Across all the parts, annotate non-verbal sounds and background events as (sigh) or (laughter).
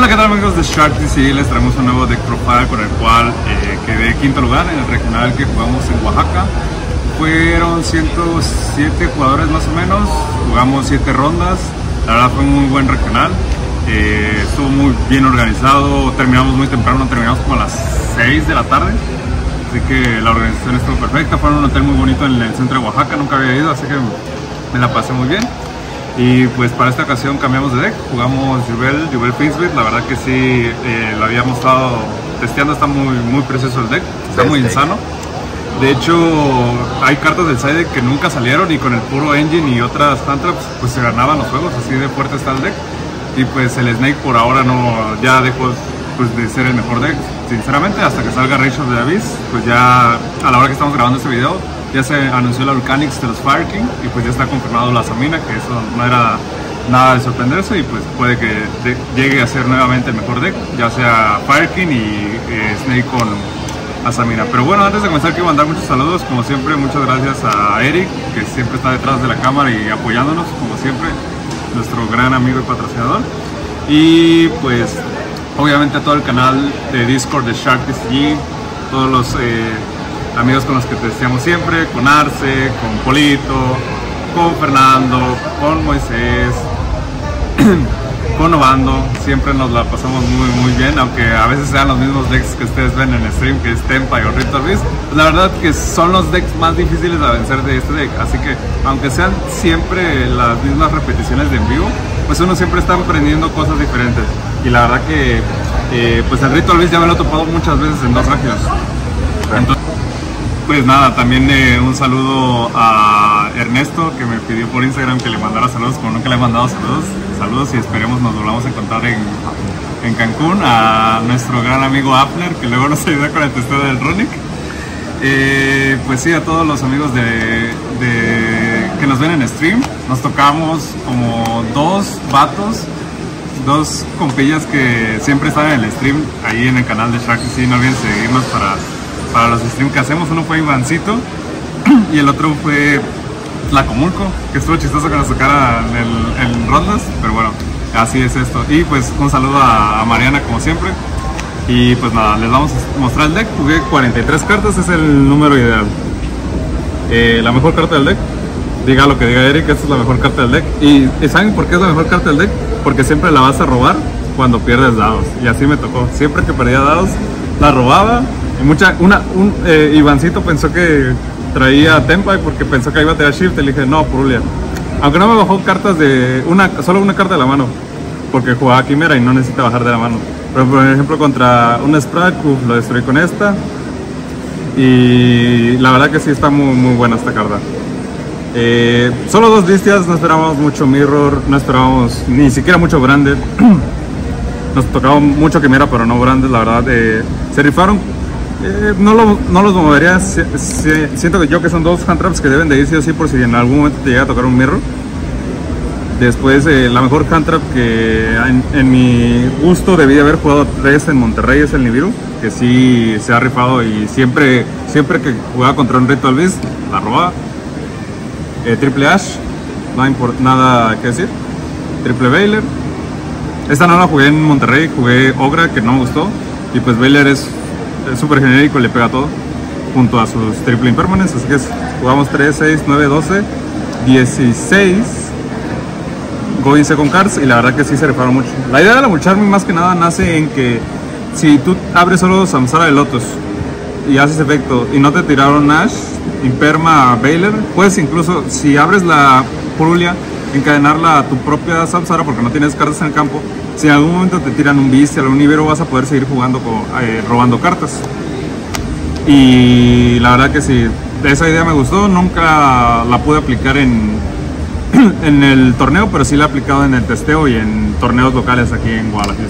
Hola, ¿qué tal amigos de Shark DC? Les traemos un nuevo deck profile con el cual eh, quedé quinto lugar en el regional que jugamos en Oaxaca. Fueron 107 jugadores más o menos, jugamos 7 rondas, la verdad fue un muy buen regional, eh, estuvo muy bien organizado, terminamos muy temprano, terminamos como a las 6 de la tarde, así que la organización estuvo perfecta, fue un hotel muy bonito en el centro de Oaxaca, nunca había ido, así que me la pasé muy bien. Y pues para esta ocasión cambiamos de deck, jugamos Jubel, Jubel Pinsbit, la verdad que sí eh, lo habíamos estado testeando, está muy, muy precioso el deck, está muy insano. De hecho, hay cartas del side que nunca salieron y con el puro engine y otras tantas pues se ganaban los juegos, así de fuerte está el deck. Y pues el Snake por ahora no, ya dejó pues, de ser el mejor deck, sinceramente, hasta que salga Rachel de Abyss, pues ya a la hora que estamos grabando este video, ya se anunció la Volcanics de los Fire y pues ya está confirmado la Samina, que eso no era nada de sorprenderse y pues puede que llegue a ser nuevamente el mejor deck, ya sea Fire King y eh, Snake con Asamina. Pero bueno, antes de comenzar quiero mandar muchos saludos, como siempre, muchas gracias a Eric, que siempre está detrás de la cámara y apoyándonos, como siempre, nuestro gran amigo y patrocinador. Y pues obviamente todo el canal de Discord de Shark TCG, todos los eh, amigos con los que te deseamos siempre, con Arce, con Polito, con Fernando, con Moisés, (clears throat) con Obando, siempre nos la pasamos muy muy bien, aunque a veces sean los mismos decks que ustedes ven en el stream, que es Tempa y Ritual Beast, pues la verdad que son los decks más difíciles de vencer de este deck, así que aunque sean siempre las mismas repeticiones de en vivo, pues uno siempre está aprendiendo cosas diferentes, y la verdad que eh, pues el Ritual Beast ya me lo he topado muchas veces en dos regios. Entonces, pues nada, también eh, un saludo a Ernesto que me pidió por Instagram que le mandara saludos, como nunca le he mandado saludos. Saludos y esperemos nos volvamos a encontrar en, en Cancún. A nuestro gran amigo Apner que luego nos ayuda con el testeo del Runic. Eh, pues sí, a todos los amigos de, que nos ven en stream. Nos tocamos como dos vatos, dos compillas que siempre están en el stream ahí en el canal de Shark. Sí, no olviden seguirnos para para los streams que hacemos. Uno fue Ivancito y el otro fue Tlacomulco, que estuvo chistoso con su cara en, rondas, pero bueno, así es esto. Y pues un saludo a, Mariana como siempre. Y pues nada, les vamos a mostrar el deck. Jugué 43 cartas, es el número ideal. Eh, la mejor carta del deck, diga lo que diga Eric, esta es la mejor carta del deck. Y, ¿saben por qué es la mejor carta del deck? Porque siempre la vas a robar cuando pierdes dados. Y así me tocó. Siempre que perdía dados, la robaba mucha, una, un, eh, Ivancito pensó que traía Tempai porque pensó que iba a tener Shift. Le dije, no, Purulia. Aunque no me bajó cartas de. una Solo una carta de la mano. Porque jugaba Quimera y no necesita bajar de la mano. Pero por ejemplo, contra un Sprite, lo destruí con esta. Y la verdad que sí está muy, muy buena esta carta. Eh, solo dos bestias, no esperábamos mucho Mirror, no esperábamos ni siquiera mucho Branded. (clears throat) Nos tocaba mucho Quimera, pero no Branded, la verdad. Eh, se rifaron eh, no, los movería. siento que yo que son dos hand traps que deben de ir sí o sí por si en algún momento te llega a tocar un mirror. Después, eh, la mejor hand trap que en, mi gusto debí de haber jugado tres en Monterrey es el Nibiru, que sí se ha rifado y siempre, siempre que jugaba contra un Ritual Beast, la robaba. Eh, triple Ash, no hay nada que decir. Triple Baylor. Esta no la jugué en Monterrey, jugué Ogra, que no me gustó. Y pues Baylor es es súper genérico, le pega todo, junto a sus triple impermanence, así que jugamos 3, 6, 9, 12, 16 Going Second Cards y la verdad que sí se rifaron mucho. La idea de la Mulcharmy más que nada nace en que si tú abres solo Samsara de Lotus y haces efecto y no te tiraron Nash, Imperma, Baylor, puedes incluso si abres la Purulia encadenarla a tu propia Samsara porque no tienes cartas en el campo si en algún momento te tiran un Beast, algún Ibero, vas a poder seguir jugando, eh, robando cartas. Y la verdad que sí, esa idea me gustó, nunca la pude aplicar en, (clears throat) en el torneo, pero sí la he aplicado en el testeo y en torneos locales aquí en Guadalajara.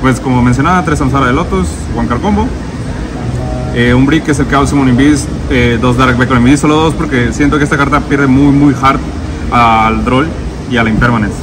Pues como mencionaba, tres Samsara de Lotus, Car Combo, eh, un Brick es el Chaos Summoning Beast, eh, dos Dark Beacon Beast, solo dos porque siento que esta carta pierde muy muy hard al Droll y a la Impermanence.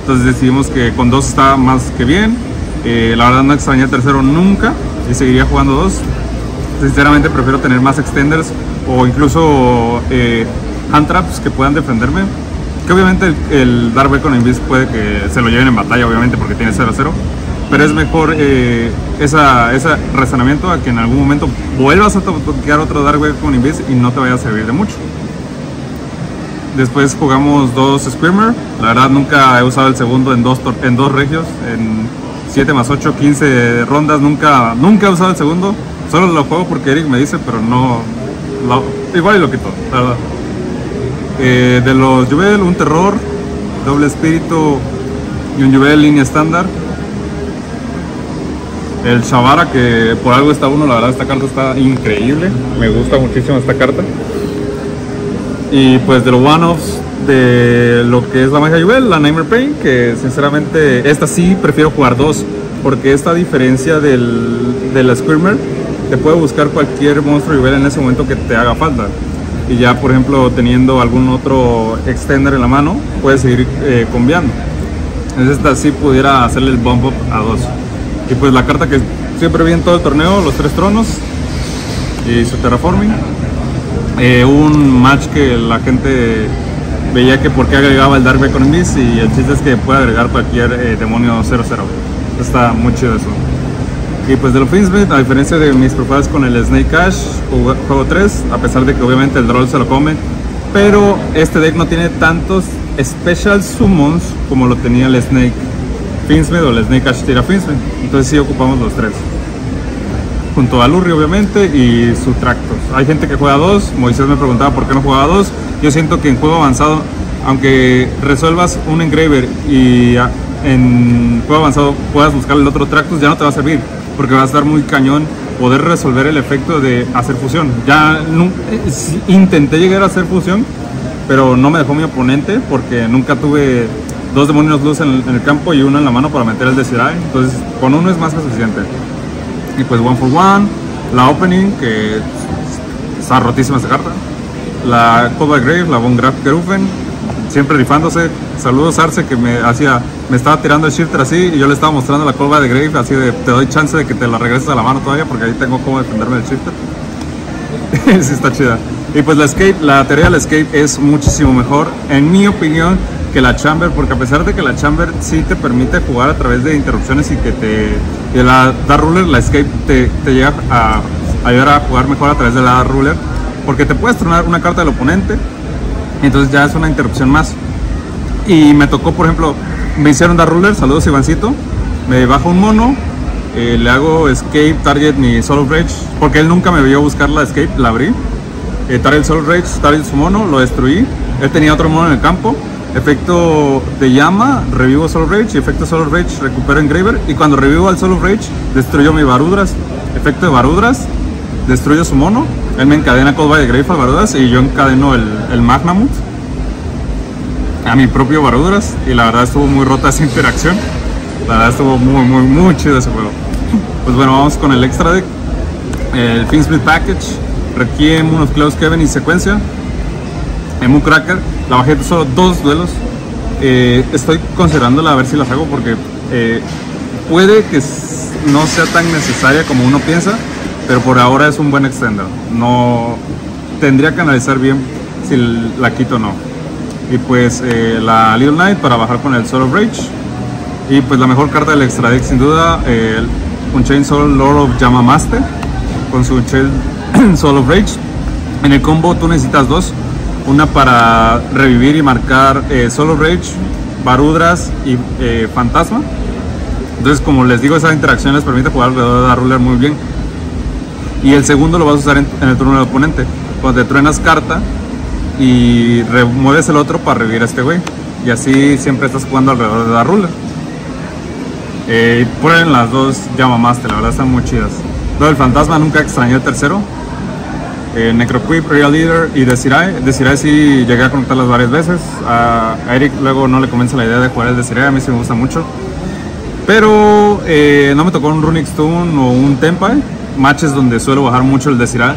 Entonces decidimos que con dos está más que bien. Eh, la verdad no extrañé el tercero nunca y seguiría jugando dos. Sinceramente prefiero tener más extenders o incluso eh, hand traps que puedan defenderme. Que obviamente el, el Dark Beacon Invis puede que se lo lleven en batalla, obviamente, porque tiene 0 a 0. pero es mejor eh, esa, ese razonamiento a que en algún momento vuelvas a toquear otro Dark con Invis y no te vaya a servir de mucho. Después jugamos dos Screamer. La verdad nunca he usado el segundo en dos, en dos regios. En 7 más 8, 15 rondas. Nunca, nunca he usado el segundo. Solo lo juego porque Eric me dice, pero no... igual y lo quito, la verdad. Eh, de los Juvel, un terror, doble espíritu y un Juvel línea estándar. El Shavara, que por algo está uno, la verdad esta carta está increíble. Me gusta muchísimo esta carta. Y pues de los one-offs de lo que es la magia Juvel, la Nightmare Pain, que sinceramente esta sí prefiero jugar dos, porque esta diferencia del, de la Screamer, te puede buscar cualquier monstruo Juvel en ese momento que te haga falta. Y ya, por ejemplo, teniendo algún otro extender en la mano, puedes seguir eh, cambiando. Entonces esta sí pudiera hacerle el bump up a dos. Y pues la carta que siempre vi en todo el torneo, los tres tronos y su terraforming. Eh, un match que la gente veía que por qué agregaba el Dark Economies y el chiste es que puede agregar cualquier eh, demonio 0-0. Está muy chido eso. Y pues de lo Finsmith, a diferencia de mis propuestas con el Snake Ash, juego 3, a pesar de que obviamente el Droll se lo come, pero este deck no tiene tantos Special Summons como lo tenía el Snake Finsmith o el Snake Ash Tira Finsmith. Entonces sí ocupamos los tres junto a Lurri obviamente y su Tractos. Hay gente que juega dos, Moisés me preguntaba por qué no jugaba dos. Yo siento que en juego avanzado, aunque resuelvas un Engraver y en juego avanzado puedas buscar el otro Tractus, ya no te va a servir, porque va a estar muy cañón poder resolver el efecto de hacer fusión. Ya eh, intenté llegar a hacer fusión, pero no me dejó mi oponente porque nunca tuve dos demonios luz en, el campo y uno en la mano para meter el de Entonces, con uno es más que suficiente. Y pues One for One, la Opening, que está rotísima esa carta. La Cobra Grave, la Von Graf Gerufen, siempre rifándose. Saludos Arce que me hacía, me estaba tirando el shifter así y yo le estaba mostrando la Cobra de Grave, así de te doy chance de que te la regreses a la mano todavía porque ahí tengo cómo defenderme del shifter. (laughs) sí está chida. Y pues la escape, la teoría del escape es muchísimo mejor, en mi opinión, que la chamber, porque a pesar de que la chamber sí te permite jugar a través de interrupciones y que te y la Dark Ruler, la escape te, te llega a, ayudar a jugar mejor a través de la Ruler, porque te puedes tronar una carta del oponente, entonces ya es una interrupción más. Y me tocó, por ejemplo, me hicieron Dark Ruler, saludos Ivancito, me bajo un mono, eh, le hago escape, target mi solo rage, porque él nunca me vio buscar la escape, la abrí. Eh, target solo rage, target su mono, lo destruí. Él tenía otro mono en el campo, Efecto de llama, revivo Solo Rage. Y efecto Solo Rage, recupero Engraver. Y cuando revivo al Solo Rage, destruyo mi Barudras. Efecto de Barudras, destruyo su mono. Él me encadena Cold de Grave al Barudras y yo encadeno el, el Magnamut a mi propio Barudras. Y la verdad estuvo muy rota esa interacción. La verdad estuvo muy, muy, muy chido ese juego. Pues bueno, vamos con el extra deck. El Split Package. Requiem, unos Close Kevin y secuencia. Emu Cracker la bajé solo dos duelos. Eh, estoy considerándola a ver si las hago porque eh, puede que no sea tan necesaria como uno piensa, pero por ahora es un buen extender. No tendría que analizar bien si la quito o no. Y pues eh, la Little Knight para bajar con el Soul of Rage. Y pues la mejor carta del extra deck sin duda, un Chainsaw Lord of Yamamaste con su Chain (clears throat) Soul of Rage. En el combo tú necesitas dos una para revivir y marcar eh, Solo Rage, Barudras y eh, Fantasma. Entonces, como les digo, esa interacción les permite jugar alrededor de la ruler muy bien. Y el segundo lo vas a usar en, el turno del oponente. Cuando te truenas carta y remueves el otro para revivir a este güey. Y así siempre estás jugando alrededor de la ruler. Eh, prueben las dos llama Master, la verdad están muy chidas. Lo del fantasma nunca extrañé el tercero, eh, Necroquip, Real Leader y Desirae. Desirae sí llegué a conectarlas varias veces. A Eric luego no le convence la idea de jugar el Desirae, a mí sí me gusta mucho. Pero eh, no me tocó un Runic Stone o un Tempai, matches donde suelo bajar mucho el Desirae.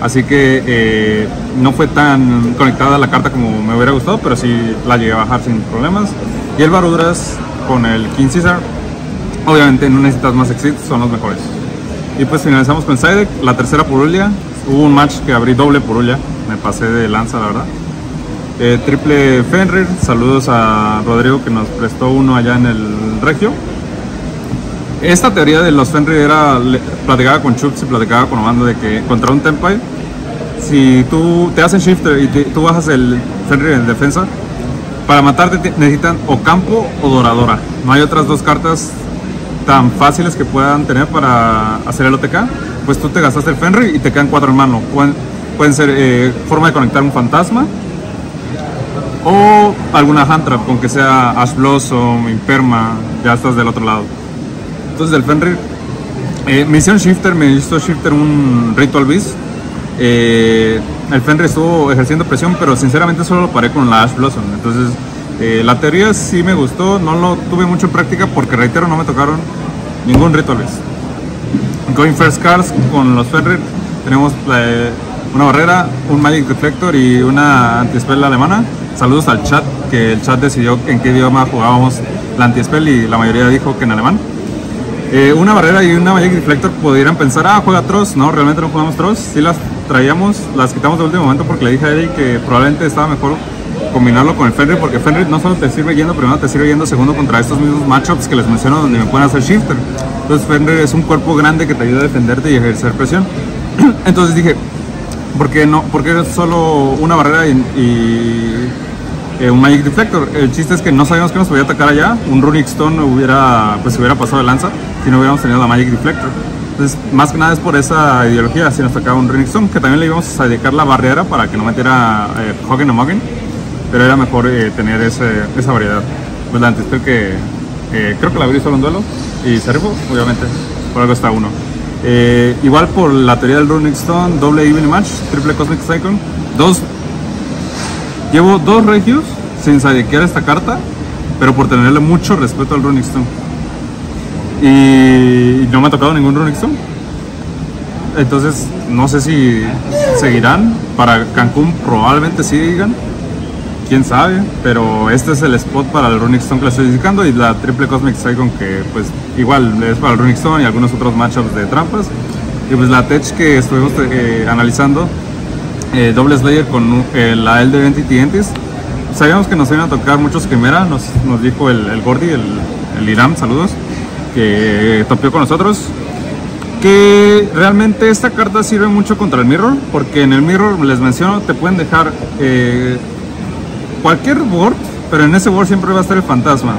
Así que eh, no fue tan conectada la carta como me hubiera gustado, pero sí la llegué a bajar sin problemas. Y el Barudras con el King Caesar, obviamente no necesitas más exits, son los mejores. Y pues finalizamos con Sidek, la tercera Purulia, Hubo un match que abrí doble por Ulla, me pasé de lanza, la verdad. Eh, triple Fenrir, saludos a Rodrigo que nos prestó uno allá en el Regio. esta teoría de los Fenrir era, platicaba con Chubbs y platicaba con Obando de que contra un Tempai, si tú te hacen shifter y tú bajas el Fenrir en defensa, para matarte te- necesitan o campo o doradora. No hay otras dos cartas tan fáciles que puedan tener para hacer el OTK. Pues tú te gastaste el Fenrir y te quedan cuatro en mano. Pueden, ser eh, forma de conectar un fantasma o alguna hand trap, con que sea Ash Blossom, Imperma, ya estás del otro lado. Entonces el Fenrir, eh, me hicieron shifter, me hizo shifter un Ritual Beast. Eh, el Fenrir estuvo ejerciendo presión, pero sinceramente solo lo paré con la Ash Blossom. Entonces eh, la teoría sí me gustó, no lo tuve mucho en práctica porque reitero, no me tocaron ningún Ritual Beast. Going First Cards con los Fenrir tenemos eh, una barrera, un Magic Deflector y una antispell alemana. Saludos al chat, que el chat decidió en qué idioma jugábamos la antispell y la mayoría dijo que en alemán. Eh, una barrera y una Magic Deflector pudieran pensar, ah, juega Tross. No, realmente no jugamos Tross. Sí las traíamos, las quitamos de último momento porque le dije a Eddie que probablemente estaba mejor combinarlo con el Fenrir porque Fenrir no solo te sirve yendo primero, te sirve yendo segundo contra estos mismos matchups que les menciono donde me pueden hacer shifter. Entonces Fenrir es un cuerpo grande que te ayuda a defenderte y ejercer presión. (clears throat) Entonces dije, ¿por qué no? ¿Por qué solo una barrera y, eh, un Magic Deflector? El chiste es que no sabíamos que nos podía atacar allá. Un Runic Stone hubiera, pues, hubiera pasado de lanza si no hubiéramos tenido la Magic Deflector. Entonces, más que nada es por esa ideología, si nos tocaba un Runic Stone, que también le íbamos a dedicar la barrera para que no metiera eh, Hogan o Muggin, pero era mejor eh, tener ese, esa variedad. Pues la antispell que creo que la abrí solo en duelo y se rifó, obviamente, por algo está uno. Eh, igual por la teoría del Runic Stone, doble Even Match, triple Cosmic Cyclone, dos. Llevo dos regios sin sidequear esta carta, pero por tenerle mucho respeto al Runic Stone. Y no me ha tocado ningún Runic Stone. Entonces, no sé si seguirán. Para Cancún probablemente sigan. Quién sabe, pero este es el spot para el Runic Stone que estoy indicando y la triple Cosmic Cyclone que pues igual es para el Runic Stone y algunos otros matchups de trampas. Y pues la tech que estuvimos eh, analizando, eh, doble Slayer con eh, la Elder Entity Entis. Sabíamos que nos iban a tocar muchos Quimera, nos, nos dijo el, Gordy, el, el Iram, saludos, que topeó con nosotros. Que realmente esta carta sirve mucho contra el Mirror, porque en el Mirror, les menciono, te pueden dejar eh, cualquier board, pero en ese board siempre va a estar el fantasma.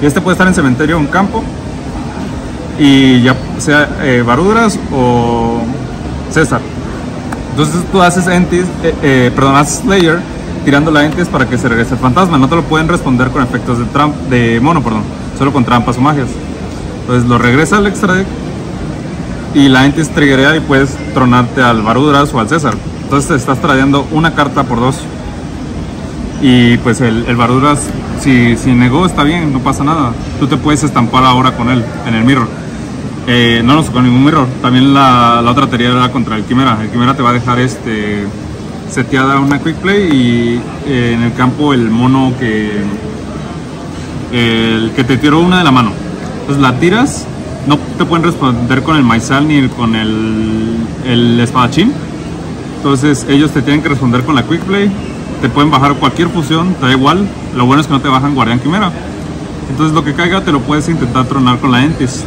Y este puede estar en cementerio o en campo. Y ya sea eh, Barudas o César. Entonces tú haces Entis, eh, eh, perdón, haces Slayer tirando la Entis para que se regrese el fantasma. No te lo pueden responder con efectos de, tramp de mono, perdón, solo con trampas o magias. Entonces lo regresa al extra deck y la Entis triggerea y puedes tronarte al Barudas o al César. Entonces te estás trayendo una carta por dos. Y pues el, el Barudas, si, si negó, está bien, no pasa nada. Tú te puedes estampar ahora con él en el mirror. Eh, no nos tocó ningún mirror. También la, la, otra teoría era contra el Quimera. El Quimera te va a dejar este seteada una quick play y eh, en el campo el mono que el que te tiró una de la mano. Entonces la tiras, no te pueden responder con el maizal ni con el, el espadachín. Entonces ellos te tienen que responder con la quick play te pueden bajar cualquier fusión, te da igual. Lo bueno es que no te bajan Guardián Quimera. Entonces lo que caiga te lo puedes intentar tronar con la Entis.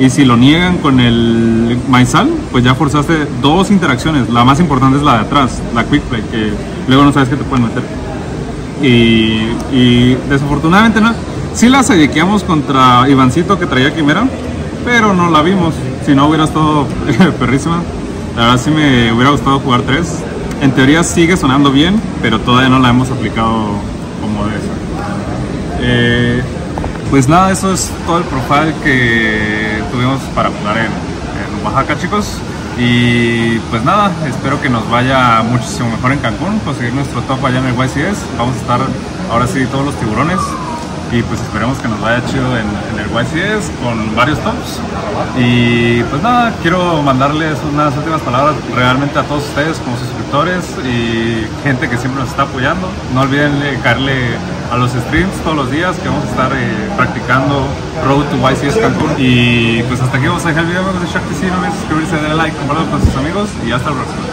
Y si lo niegan con el Maizal, pues ya forzaste dos interacciones. La más importante es la de atrás, la Quick Play, que luego no sabes qué te pueden meter. Y, y desafortunadamente no. Sí la sellequeamos contra Ivancito que traía Quimera, pero no la vimos. Si no hubiera estado (laughs) perrísima. La verdad sí me hubiera gustado jugar tres en teoría sigue sonando bien, pero todavía no la hemos aplicado como debe ser. Eh, pues nada, eso es todo el profile que tuvimos para jugar en, en, Oaxaca, chicos. Y pues nada, espero que nos vaya muchísimo mejor en Cancún, conseguir nuestro top allá en el YCS. Vamos a estar ahora sí todos los tiburones. Y pues esperemos que nos vaya chido en, en el YCS con varios tops. Y pues nada, quiero mandarles unas últimas palabras realmente a todos ustedes como suscriptores y gente que siempre nos está apoyando. No olviden caerle a los streams todos los días que vamos a estar eh, practicando Road to YCS Cancún. Y pues hasta aquí vamos a dejar el video amigos de Shark no olviden suscribirse, darle like, compartirlo con sus amigos y hasta la próxima.